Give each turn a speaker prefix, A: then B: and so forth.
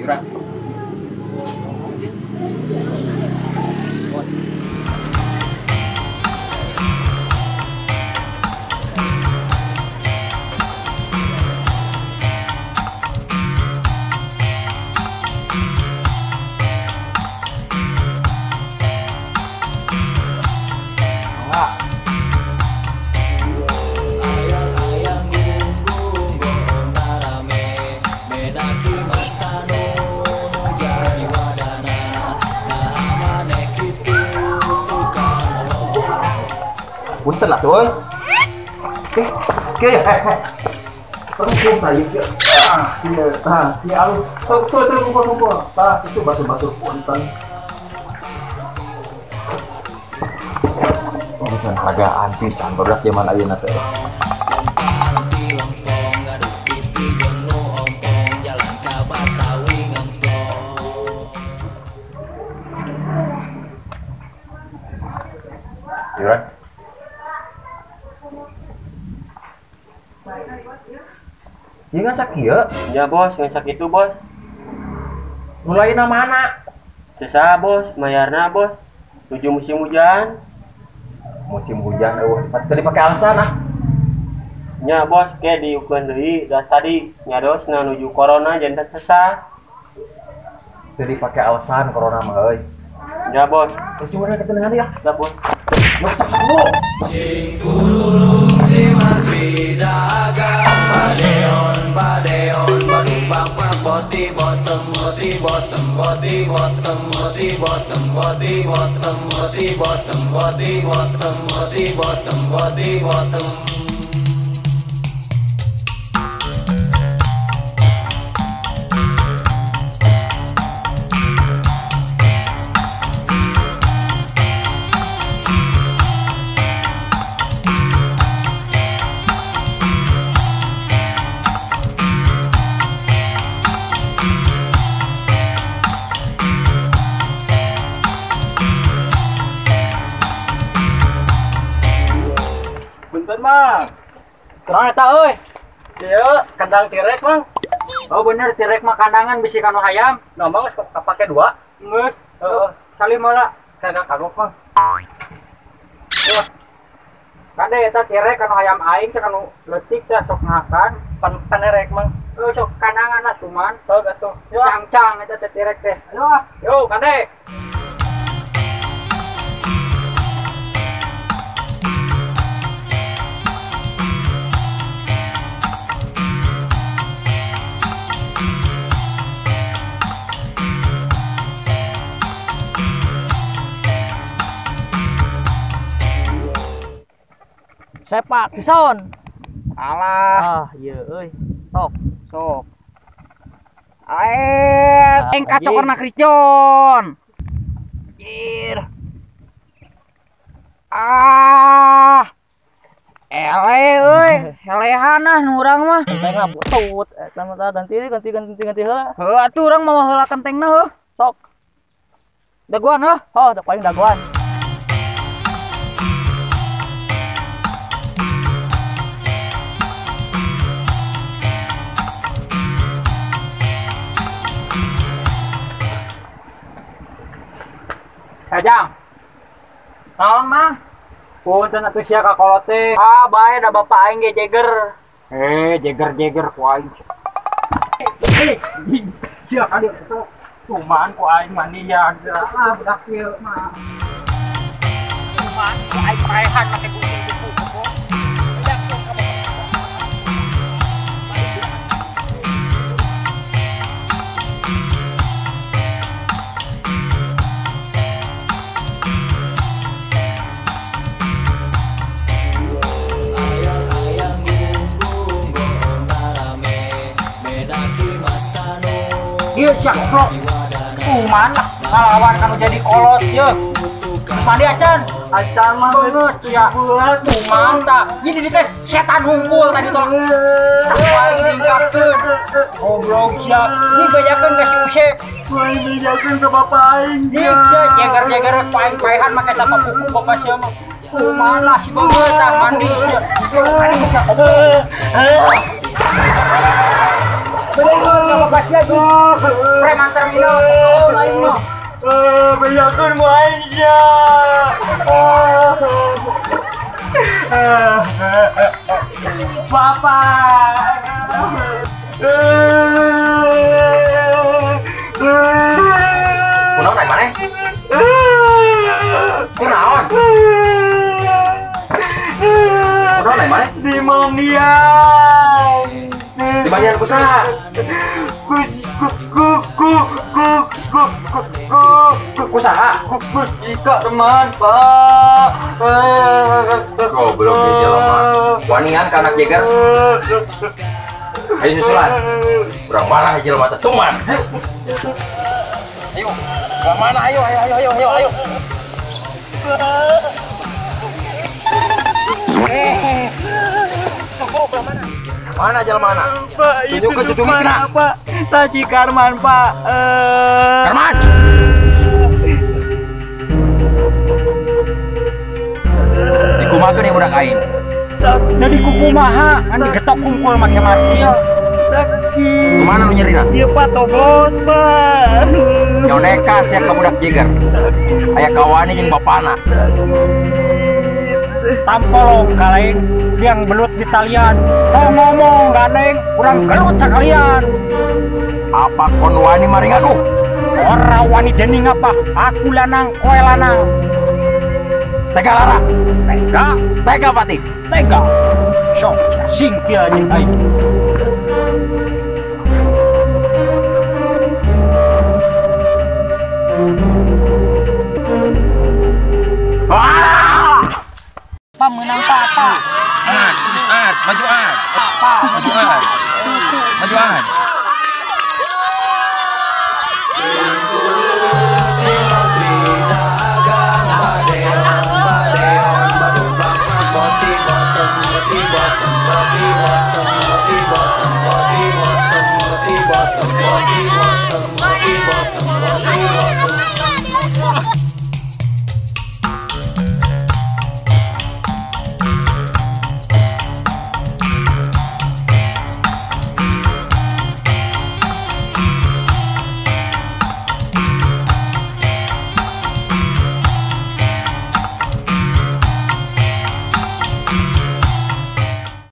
A: Yura.
B: Punten lah tuh. Eh, oke ya. Terus kum saya ya. Ah, iya, ah, iya alus. Tuh, tuh, tuh, kumpul, kumpul. Ah, itu batu-batu punten. Urusan hargaan pisan berat zaman ayeuna teh. Iya kan sakit ya?
C: Ya bos, ngecek itu bos.
B: Mulai mana?
C: Sesa bos, mayarna bos. Tujuh musim hujan.
B: Musim hujan, eueuh. Tadi pakai alasan ah.
C: Nya bos, ke diukeun deui. Da tadi nyados na nuju corona jantan sesa.
B: Tadi pakai alasan corona mah euy.
C: Ya bos,
B: Terus gimana ketenangan ya?
C: da bos.
D: Kululung वादी वात अति वदिवातं वदिवातं वदिवातं वदिवातं वदिवातं वादी वदिवातम्
E: Punten mang. Kurang eta euy. Ieu kandang tirek mang. Oh bener tirek mah kandangan bisi kanu hayam. Nah mang geus kapake dua. Geus. Heeh. Kali mola kagak kagok mang. Wah. Kade eta tirek kanu hayam aing teh kanu leutik teh sok ngakan pan panerek mang. Oh sok kandangan lah cuman. Oh gatuh. Cang-cang eta teh tirek teh. Ayo. Yo kade.
F: Sepak kison
E: Alah.
F: ah iya euy tok sok
E: Aet,
F: Ah,
E: eng kacok warna kricon. Ir. Ah. Ele euy, elehan ah nu urang mah.
F: Teng lah butut eta mah tah ganti ganti ganti ganti heula
E: Heuh atuh urang mah heula kentengna heuh.
F: sok
E: Daguan heuh.
F: oh paling daguan
E: Kajang. Naon mah? Punten atuh sia ka kolot teh. Ah, bae da bapak aing ge jeger. Eh, jeger-jeger ku aing. Eh, sia kali itu. Cuman ku aing mani ya. Ah, budak ieu mah. Cuman ku aing paehan make Ieu sia goblok.
D: jadi wadana
E: Kuman lah ngalawan kanu jadi kolot ye. Mandi acan. Acan mah bener ya. Kuman tak. Jadi di teh setan hungkul tadi tolong. Sampai diingkapkeun. Goblok sia. Ini bejakeun ka si Usep.
F: Aing dijakeun ke bapak aing
E: Ini sia jeger-jeger paing-paingan make sama kuku bapak sia mah. Kuman lah si bener tah mandi sia. Preman terminal. Oh, lain mah.
F: Beliakan mo aja.
B: Kunaon naik mana? Kunaon? Kunaon naik mana?
F: Di Mandia.
B: Di bagian usaha.
F: Kus ku ku ku ku ku ku ku
B: Usaha.
F: ku jika teman pak.
B: Goblok dia jelema. Wanian ke anak jeger. Ayo susulan. Kurang marah jelema teh tuman. Ayo. Ayo. Kurang mana? Ayo, ayo, ayo, ayo, ayo, ayo. Mana jelema mana?
F: Pak,
B: Tunjuk ke cucungi kena.
F: Pak. Tasi Karman pak. Eh.
B: Karman. Dikumakeun ya budak aing.
E: Jadi kuku maha, kan digetok kumpul make martil.
B: Ke mana lu nyerina?
F: Iya pak tobos pak.
B: Nyodekas ya ke budak jeger. Aya kawane jeung bapana.
E: Tampolong kaleng yang belut di talian. Oh ngomong gandeng, kurang gelut sekalian.
B: Apa kon wani maring aku?
E: Ora wani dening apa? Aku lanang, kowe lanang.
B: Tega lara.
E: Tega,
B: Tega pati.
E: tega. Sok, singkir aja aing.
B: Madwan.